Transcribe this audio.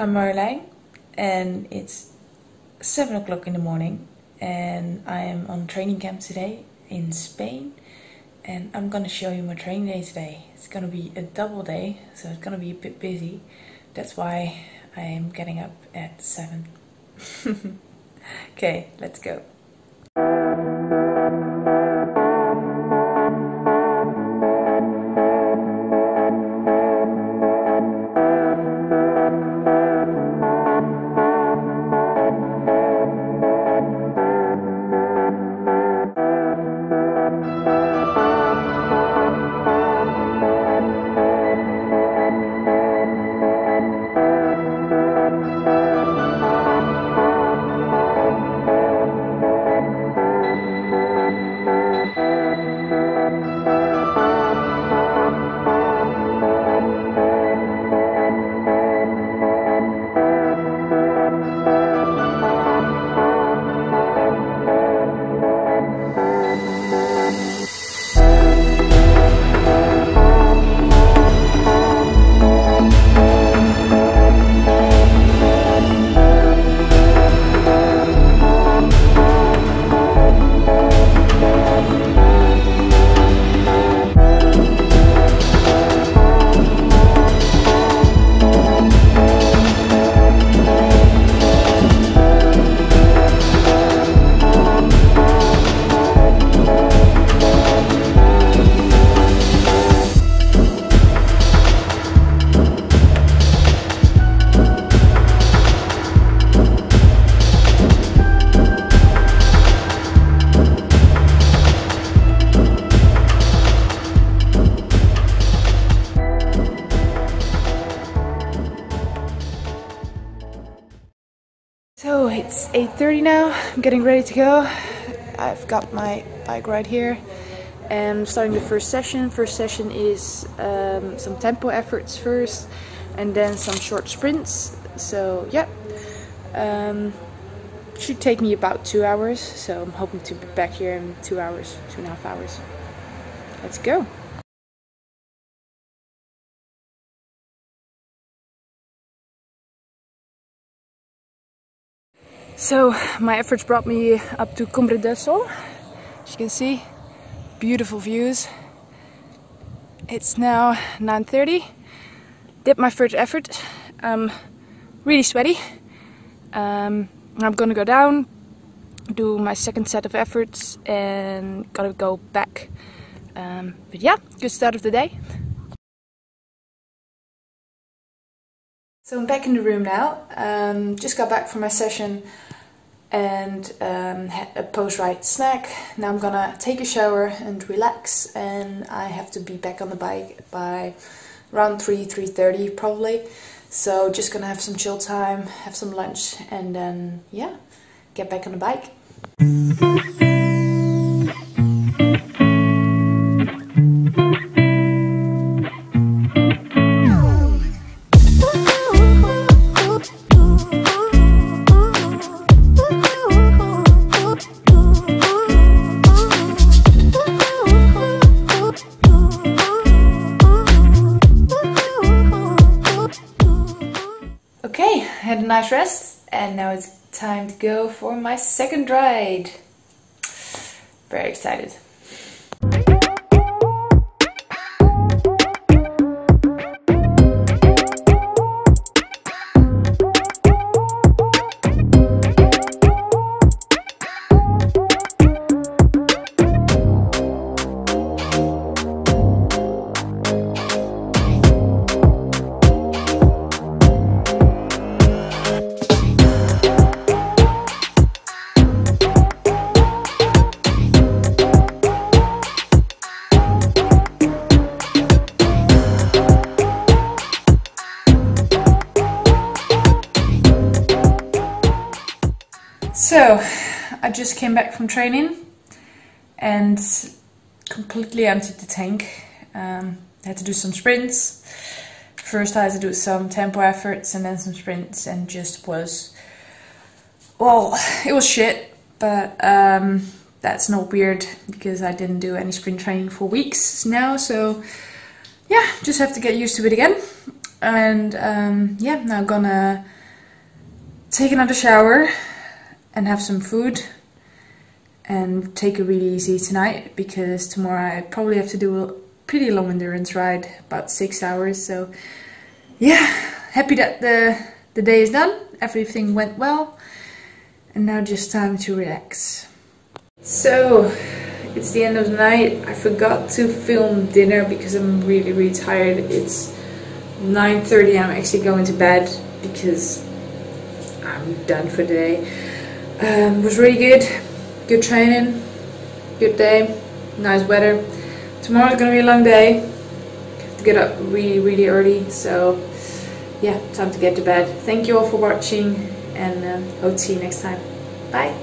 I'm Marjolein and it's 7 o'clock in the morning and I am on training camp today in Spain and I'm gonna show you my training day today. It's gonna be a double day so it's gonna be a bit busy. That's why I am getting up at 7. okay, let's go. So it's 8.30 now, I'm getting ready to go. I've got my bike right here and starting the first session. First session is um, some tempo efforts first and then some short sprints. So yeah, um, should take me about two hours. So I'm hoping to be back here in two hours, two and a half hours. Let's go. So my efforts brought me up to Cumbre del Sol. As you can see, beautiful views. It's now 9.30. Did my first effort. Um, really sweaty. Um, I'm gonna go down, do my second set of efforts and gotta go back. Um, but yeah, good start of the day. So I'm back in the room now. Um, just got back from my session and um, had a post-ride snack. Now I'm gonna take a shower and relax and I have to be back on the bike by around 3, 3.30 probably. So just gonna have some chill time, have some lunch and then yeah, get back on the bike. Okay, I had a nice rest and now it's time to go for my second ride. Very excited. So, I just came back from training and completely emptied the tank. Um, had to do some sprints. First, I had to do some tempo efforts and then some sprints, and just was well, it was shit, but um, that's not weird because I didn't do any sprint training for weeks now, so yeah, just have to get used to it again. and um, yeah, now gonna take another shower and have some food and take it really easy tonight because tomorrow I probably have to do a pretty long endurance ride, about six hours. So yeah, happy that the the day is done. Everything went well, and now just time to relax. So it's the end of the night. I forgot to film dinner because I'm really really tired. It's 9.30 I'm actually going to bed because I'm done for the day. Um, was really good, good training, good day, nice weather. Tomorrow's gonna be a long day. Have to get up really really early, so yeah, time to get to bed. Thank you all for watching and uh, hope to see you next time. Bye.